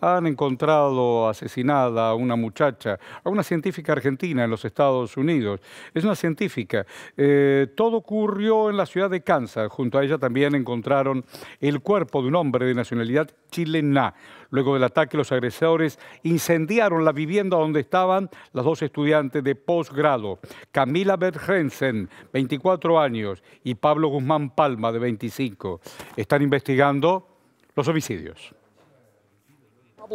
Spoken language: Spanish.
han encontrado asesinada a una muchacha, a una científica argentina en los Estados Unidos. Es una científica. Eh, todo ocurrió en la ciudad de Kansas. Junto a ella también encontraron el cuerpo de un hombre de nacionalidad chilena. Luego del ataque, los agresores incendiaron la vivienda donde estaban las dos estudiantes de posgrado, Camila Bergensen, 24 años, y Pablo Guzmán Palma, de 25. Están investigando los homicidios.